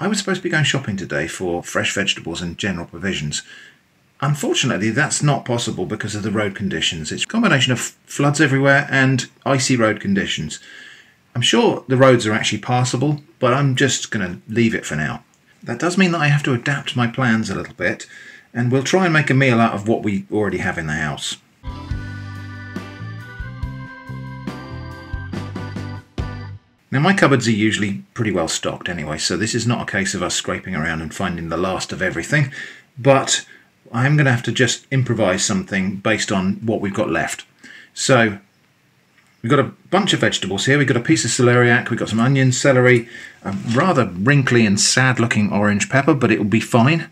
I was supposed to be going shopping today for fresh vegetables and general provisions. Unfortunately, that's not possible because of the road conditions. It's a combination of floods everywhere and icy road conditions. I'm sure the roads are actually passable, but I'm just going to leave it for now. That does mean that I have to adapt my plans a little bit, and we'll try and make a meal out of what we already have in the house. Now my cupboards are usually pretty well stocked anyway, so this is not a case of us scraping around and finding the last of everything, but I'm going to have to just improvise something based on what we've got left. So we've got a bunch of vegetables here. We've got a piece of celeriac, we've got some onions, celery, a rather wrinkly and sad looking orange pepper, but it will be fine.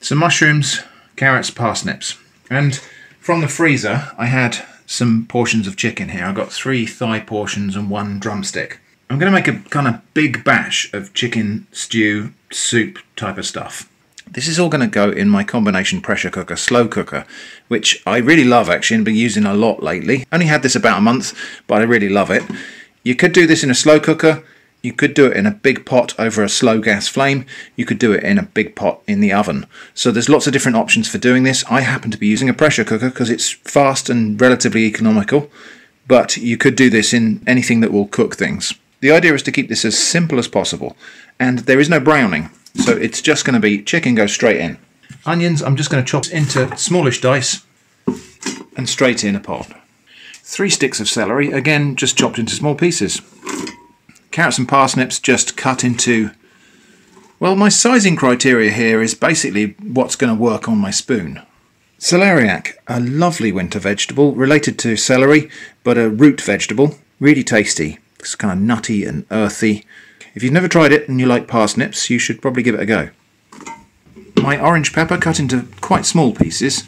Some mushrooms, carrots, parsnips. And from the freezer, I had some portions of chicken here. I've got three thigh portions and one drumstick. I'm going to make a kind of big bash of chicken stew, soup type of stuff. This is all going to go in my combination pressure cooker, slow cooker, which I really love actually and been using a lot lately. Only had this about a month, but I really love it. You could do this in a slow cooker. You could do it in a big pot over a slow gas flame. You could do it in a big pot in the oven. So there's lots of different options for doing this. I happen to be using a pressure cooker because it's fast and relatively economical. But you could do this in anything that will cook things. The idea is to keep this as simple as possible. And there is no browning. So it's just going to be chicken goes straight in. Onions, I'm just going to chop into smallish dice and straight in a pot. Three sticks of celery, again just chopped into small pieces. Carrots and parsnips just cut into... Well, my sizing criteria here is basically what's going to work on my spoon. Celeriac, a lovely winter vegetable, related to celery, but a root vegetable. Really tasty. It's kind of nutty and earthy. If you've never tried it and you like parsnips, you should probably give it a go. My orange pepper cut into quite small pieces.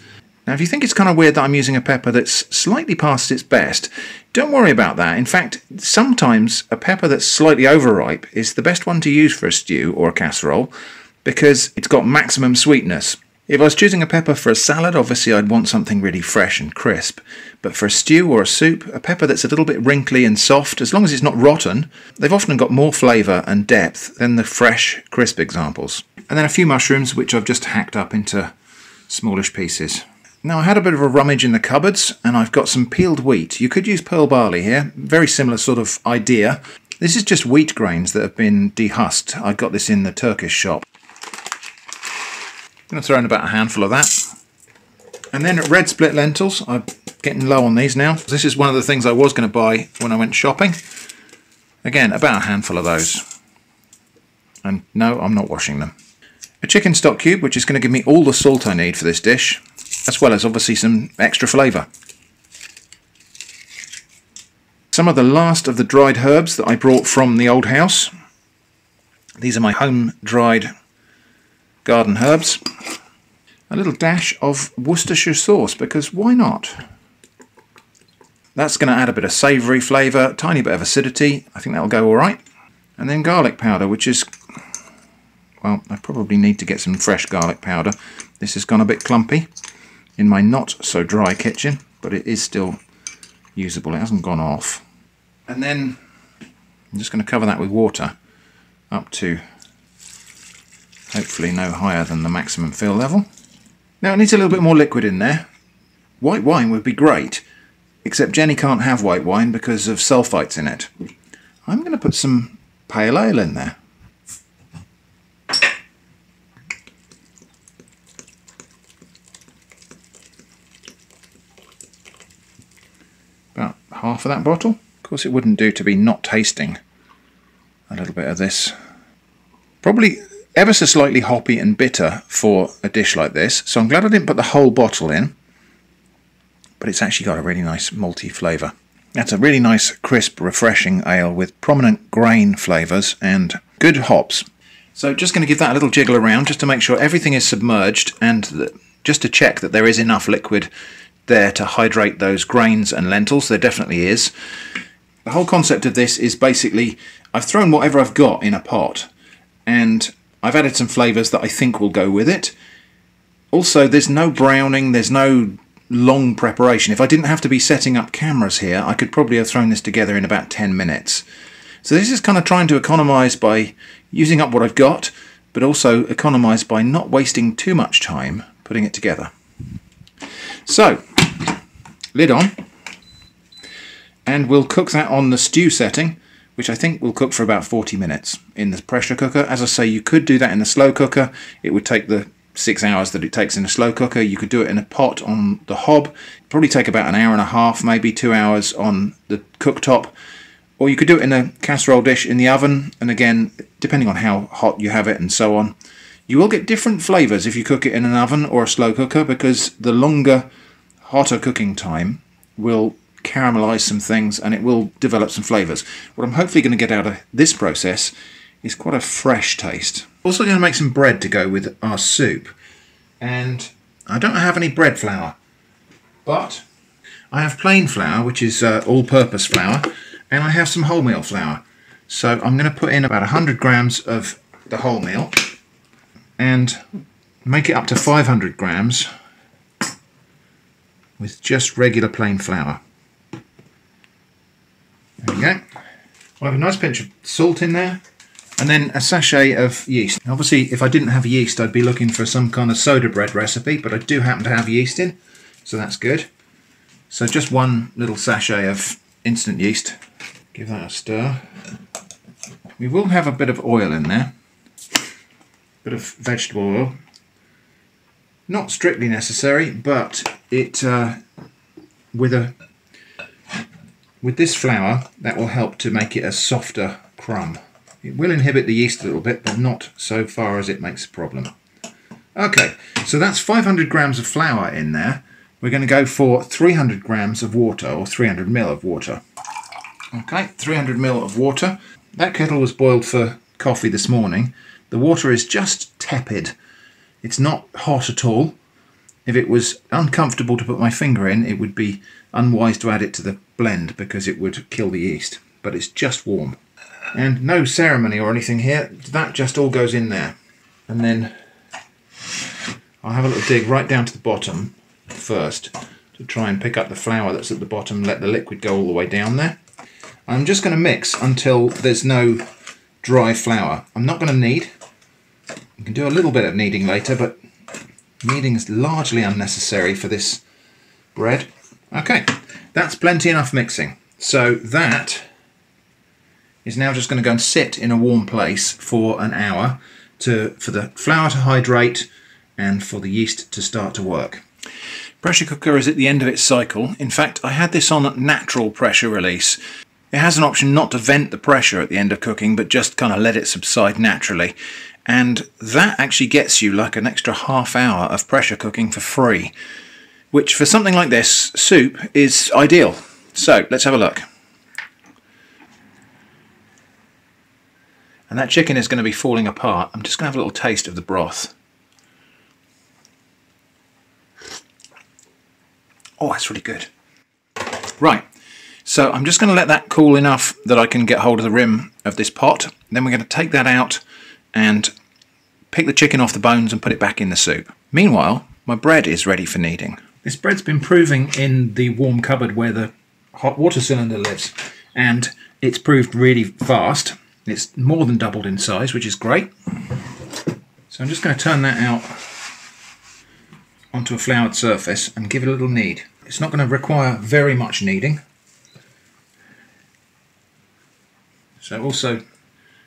Now, if you think it's kind of weird that I'm using a pepper that's slightly past its best, don't worry about that. In fact, sometimes a pepper that's slightly overripe is the best one to use for a stew or a casserole because it's got maximum sweetness. If I was choosing a pepper for a salad, obviously I'd want something really fresh and crisp. But for a stew or a soup, a pepper that's a little bit wrinkly and soft, as long as it's not rotten, they've often got more flavour and depth than the fresh, crisp examples. And then a few mushrooms, which I've just hacked up into smallish pieces. Now I had a bit of a rummage in the cupboards and I've got some peeled wheat. You could use pearl barley here, very similar sort of idea. This is just wheat grains that have been dehusked. I got this in the Turkish shop. I'm going to throw in about a handful of that. And then red split lentils. I'm getting low on these now. This is one of the things I was going to buy when I went shopping. Again, about a handful of those. And no, I'm not washing them. A chicken stock cube, which is going to give me all the salt I need for this dish as well as obviously some extra flavour. Some of the last of the dried herbs that I brought from the old house. These are my home dried garden herbs. A little dash of Worcestershire sauce because why not? That's going to add a bit of savoury flavour, tiny bit of acidity. I think that'll go alright. And then garlic powder, which is, well, I probably need to get some fresh garlic powder. This has gone a bit clumpy in my not so dry kitchen, but it is still usable. It hasn't gone off. And then I'm just going to cover that with water up to hopefully no higher than the maximum fill level. Now it needs a little bit more liquid in there. White wine would be great, except Jenny can't have white wine because of sulfites in it. I'm going to put some pale ale in there. Half of that bottle. Of course it wouldn't do to be not tasting a little bit of this. Probably ever so slightly hoppy and bitter for a dish like this, so I'm glad I didn't put the whole bottle in, but it's actually got a really nice malty flavour. That's a really nice, crisp, refreshing ale with prominent grain flavours and good hops. So just going to give that a little jiggle around just to make sure everything is submerged and just to check that there is enough liquid there to hydrate those grains and lentils. There definitely is. The whole concept of this is basically I've thrown whatever I've got in a pot and I've added some flavours that I think will go with it. Also, there's no browning, there's no long preparation. If I didn't have to be setting up cameras here, I could probably have thrown this together in about 10 minutes. So this is kind of trying to economise by using up what I've got, but also economise by not wasting too much time putting it together. So, lid on, and we'll cook that on the stew setting, which I think will cook for about 40 minutes in the pressure cooker. As I say, you could do that in the slow cooker. It would take the six hours that it takes in a slow cooker. You could do it in a pot on the hob. Probably take about an hour and a half, maybe two hours on the cooktop. Or you could do it in a casserole dish in the oven. And again, depending on how hot you have it and so on. You will get different flavours if you cook it in an oven or a slow cooker because the longer, hotter cooking time will caramelize some things and it will develop some flavours. What I'm hopefully going to get out of this process is quite a fresh taste. Also going to make some bread to go with our soup. And I don't have any bread flour, but I have plain flour, which is uh, all-purpose flour, and I have some wholemeal flour. So I'm going to put in about 100 grams of the wholemeal and make it up to 500 grams with just regular plain flour. There we go. I have a nice pinch of salt in there and then a sachet of yeast. Obviously, if I didn't have yeast, I'd be looking for some kind of soda bread recipe, but I do happen to have yeast in, so that's good. So just one little sachet of instant yeast. Give that a stir. We will have a bit of oil in there, a bit of vegetable oil. Not strictly necessary, but it uh, with a with this flour that will help to make it a softer crumb. It will inhibit the yeast a little bit, but not so far as it makes a problem. Okay, so that's 500 grams of flour in there. We're going to go for 300 grams of water, or 300 ml of water. Okay, 300 ml of water. That kettle was boiled for coffee this morning. The water is just tepid. It's not hot at all. If it was uncomfortable to put my finger in, it would be unwise to add it to the blend because it would kill the yeast. But it's just warm. And no ceremony or anything here. That just all goes in there. And then I'll have a little dig right down to the bottom first to try and pick up the flour that's at the bottom let the liquid go all the way down there. I'm just going to mix until there's no dry flour. I'm not going to knead. You can do a little bit of kneading later but kneading is largely unnecessary for this bread okay that's plenty enough mixing so that is now just going to go and sit in a warm place for an hour to for the flour to hydrate and for the yeast to start to work. Pressure cooker is at the end of its cycle. In fact, I had this on natural pressure release. It has an option not to vent the pressure at the end of cooking, but just kind of let it subside naturally. And that actually gets you like an extra half hour of pressure cooking for free, which for something like this, soup, is ideal. So let's have a look. And that chicken is going to be falling apart. I'm just going to have a little taste of the broth. Oh, that's really good. Right, so I'm just going to let that cool enough that I can get hold of the rim of this pot. Then we're going to take that out and pick the chicken off the bones and put it back in the soup. Meanwhile, my bread is ready for kneading. This bread's been proving in the warm cupboard where the hot water cylinder lives, and it's proved really fast. It's more than doubled in size, which is great. So I'm just going to turn that out onto a floured surface and give it a little knead. It's not going to require very much kneading. So also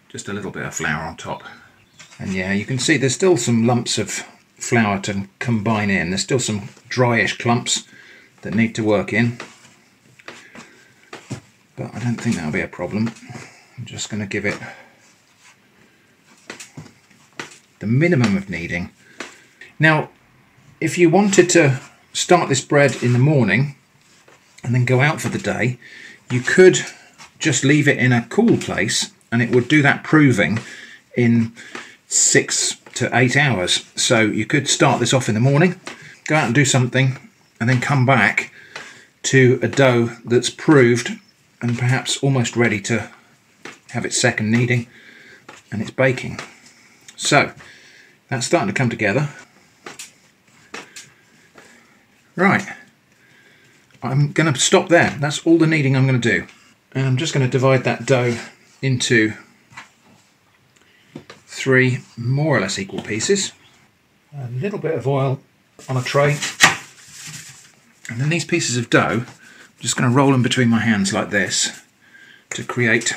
just a little bit of flour on top. And yeah, you can see there's still some lumps of flour to combine in. There's still some dryish clumps that need to work in. But I don't think that'll be a problem. I'm just going to give it the minimum of kneading. Now, if you wanted to start this bread in the morning and then go out for the day, you could just leave it in a cool place and it would do that proving in six to eight hours. So you could start this off in the morning, go out and do something, and then come back to a dough that's proved and perhaps almost ready to have its second kneading and it's baking. So that's starting to come together. Right, I'm going to stop there. That's all the kneading I'm going to do. And I'm just going to divide that dough into three more or less equal pieces. A little bit of oil on a tray. And then these pieces of dough, I'm just going to roll them between my hands like this to create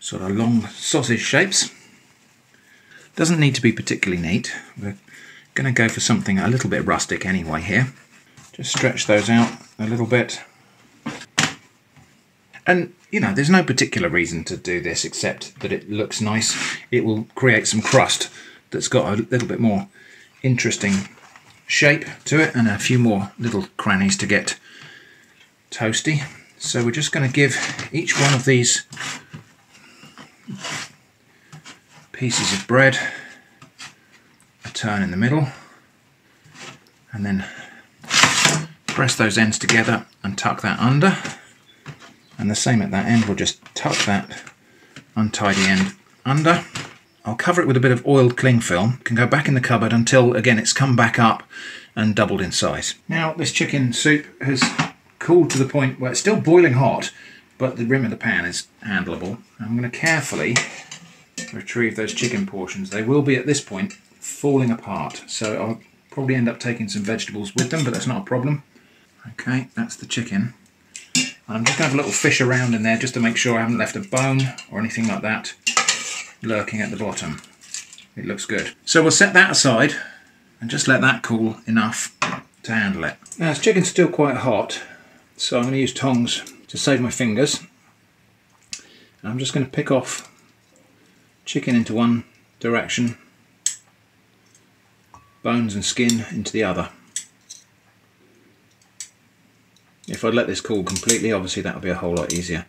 sort of long sausage shapes. Doesn't need to be particularly neat. We're going to go for something a little bit rustic anyway here. Just stretch those out a little bit. And, you know, there's no particular reason to do this except that it looks nice. It will create some crust that's got a little bit more interesting shape to it and a few more little crannies to get toasty. So we're just going to give each one of these pieces of bread a turn in the middle and then press those ends together and tuck that under and the same at that end we'll just tuck that untidy end under I'll cover it with a bit of oiled cling film can go back in the cupboard until again it's come back up and doubled in size now this chicken soup has cooled to the point where it's still boiling hot but the rim of the pan is handleable I'm going to carefully retrieve those chicken portions. They will be at this point falling apart, so I'll probably end up taking some vegetables with them, but that's not a problem. Okay, that's the chicken. And I'm just going to have a little fish around in there just to make sure I haven't left a bone or anything like that lurking at the bottom. It looks good. So we'll set that aside and just let that cool enough to handle it. Now this chicken's still quite hot, so I'm going to use tongs to save my fingers. I'm just going to pick off chicken into one direction, bones and skin into the other. If I'd let this cool completely, obviously that would be a whole lot easier.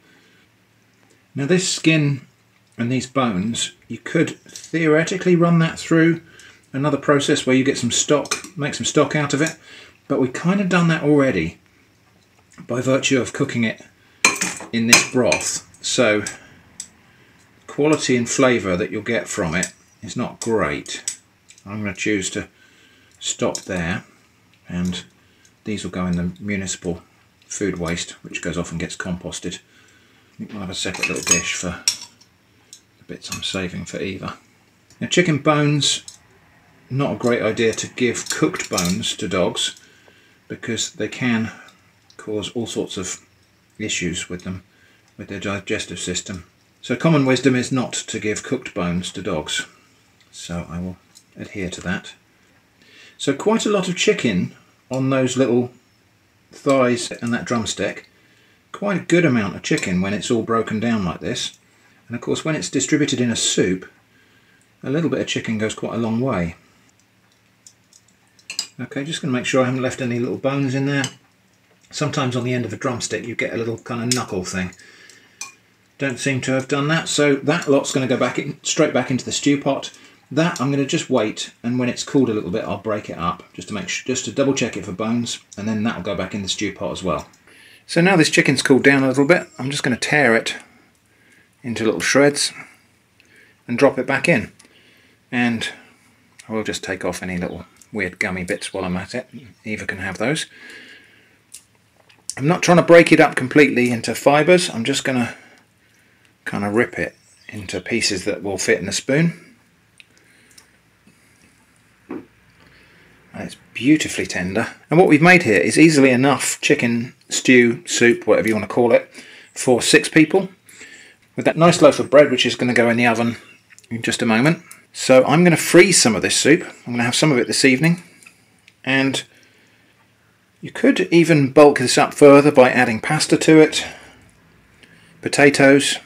Now this skin and these bones, you could theoretically run that through another process where you get some stock, make some stock out of it, but we've kind of done that already by virtue of cooking it in this broth. So quality and flavour that you'll get from it is not great. I'm going to choose to stop there and these will go in the municipal food waste which goes off and gets composted. I think we'll have a separate little dish for the bits I'm saving for Eva. Now chicken bones, not a great idea to give cooked bones to dogs because they can cause all sorts of issues with them, with their digestive system. So common wisdom is not to give cooked bones to dogs. So I will adhere to that. So quite a lot of chicken on those little thighs and that drumstick. Quite a good amount of chicken when it's all broken down like this. And of course when it's distributed in a soup, a little bit of chicken goes quite a long way. Okay, just going to make sure I haven't left any little bones in there. Sometimes on the end of a drumstick you get a little kind of knuckle thing. Don't seem to have done that. So that lot's going to go back in, straight back into the stew pot. That I'm going to just wait, and when it's cooled a little bit, I'll break it up just to make just to double check it for bones, and then that'll go back in the stew pot as well. So now this chicken's cooled down a little bit, I'm just going to tear it into little shreds and drop it back in. And I will just take off any little weird gummy bits while I'm at it. Eva can have those. I'm not trying to break it up completely into fibres. I'm just going to kind of rip it into pieces that will fit in a spoon. It's beautifully tender. And what we've made here is easily enough chicken stew, soup, whatever you want to call it, for six people. With that nice loaf of bread, which is going to go in the oven in just a moment. So I'm going to freeze some of this soup. I'm going to have some of it this evening. And you could even bulk this up further by adding pasta to it, potatoes,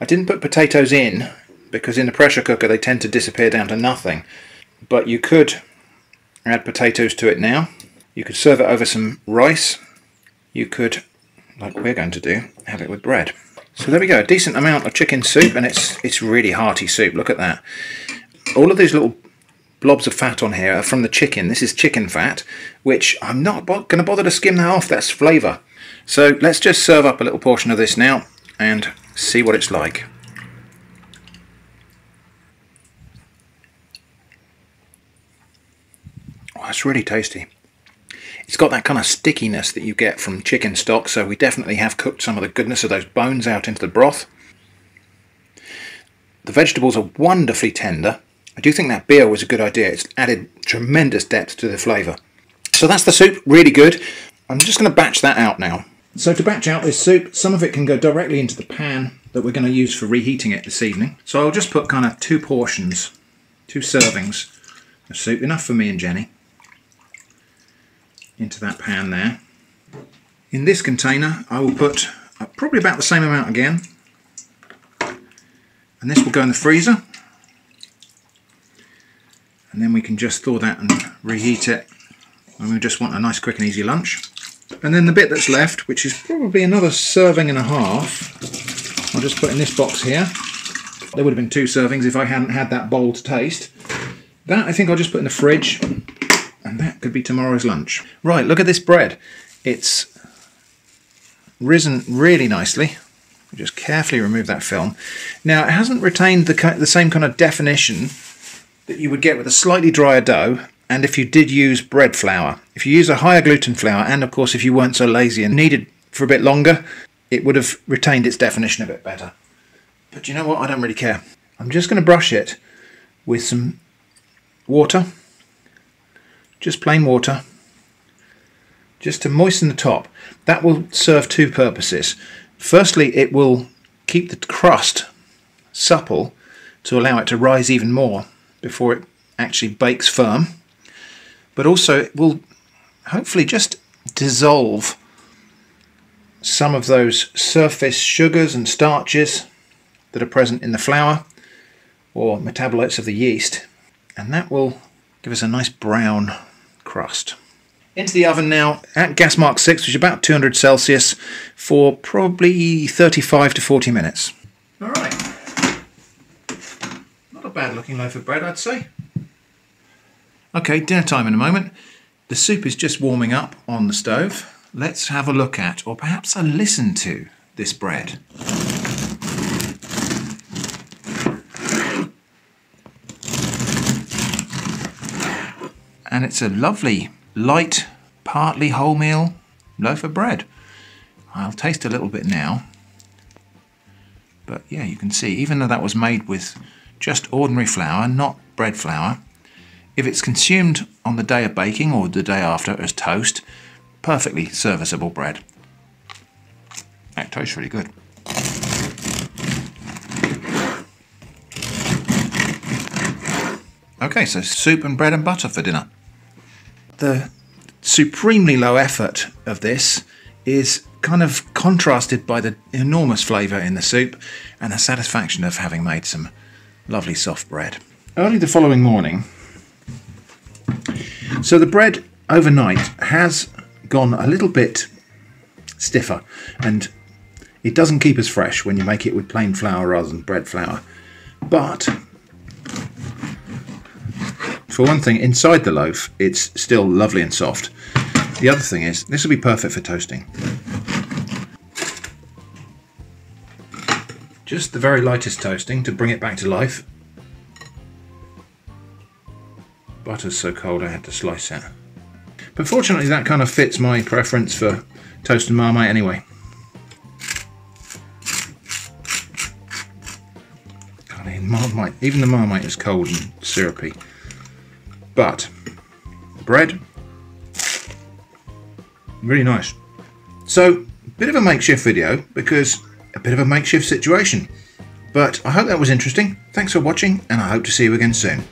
I didn't put potatoes in because in the pressure cooker they tend to disappear down to nothing. But you could add potatoes to it now. You could serve it over some rice. You could, like we're going to do, have it with bread. So there we go, a decent amount of chicken soup and it's it's really hearty soup, look at that. All of these little blobs of fat on here are from the chicken. This is chicken fat, which I'm not going to bother to skim that off, that's flavour. So let's just serve up a little portion of this now and see what it's like. That's really tasty. It's got that kind of stickiness that you get from chicken stock, so we definitely have cooked some of the goodness of those bones out into the broth. The vegetables are wonderfully tender. I do think that beer was a good idea. It's added tremendous depth to the flavour. So that's the soup, really good. I'm just going to batch that out now. So to batch out this soup, some of it can go directly into the pan that we're going to use for reheating it this evening. So I'll just put kind of two portions, two servings of soup, enough for me and Jenny, into that pan there. In this container I will put uh, probably about the same amount again and this will go in the freezer and then we can just thaw that and reheat it and we just want a nice quick and easy lunch. And then the bit that's left, which is probably another serving and a half, I'll just put in this box here. There would have been two servings if I hadn't had that bowl to taste. That I think I'll just put in the fridge, and that could be tomorrow's lunch. Right, look at this bread. It's risen really nicely. Just carefully remove that film. Now, it hasn't retained the, the same kind of definition that you would get with a slightly drier dough and if you did use bread flour. If you use a higher gluten flour, and of course if you weren't so lazy and kneaded for a bit longer, it would have retained its definition a bit better. But you know what? I don't really care. I'm just going to brush it with some water, just plain water, just to moisten the top. That will serve two purposes. Firstly, it will keep the crust supple to allow it to rise even more before it actually bakes firm but also it will hopefully just dissolve some of those surface sugars and starches that are present in the flour or metabolites of the yeast and that will give us a nice brown crust. Into the oven now at gas mark 6 which is about 200 Celsius for probably 35 to 40 minutes. Alright, not a bad looking loaf of bread I'd say. Okay, dinner time in a moment. The soup is just warming up on the stove. Let's have a look at, or perhaps a listen to, this bread. And it's a lovely, light, partly wholemeal loaf of bread. I'll taste a little bit now. But yeah, you can see, even though that was made with just ordinary flour, not bread flour, if it's consumed on the day of baking or the day after as toast, perfectly serviceable bread. That tastes really good. Okay, so soup and bread and butter for dinner. The supremely low effort of this is kind of contrasted by the enormous flavour in the soup and the satisfaction of having made some lovely soft bread. Early the following morning, so the bread overnight has gone a little bit stiffer and it doesn't keep as fresh when you make it with plain flour rather than bread flour. But for one thing, inside the loaf, it's still lovely and soft. The other thing is, this will be perfect for toasting. Just the very lightest toasting to bring it back to life. Butter's so cold I had to slice it. But fortunately that kind of fits my preference for toast and marmite anyway. God, marmite, even the marmite is cold and syrupy. But bread, really nice. So, bit of a makeshift video because a bit of a makeshift situation. But I hope that was interesting. Thanks for watching and I hope to see you again soon.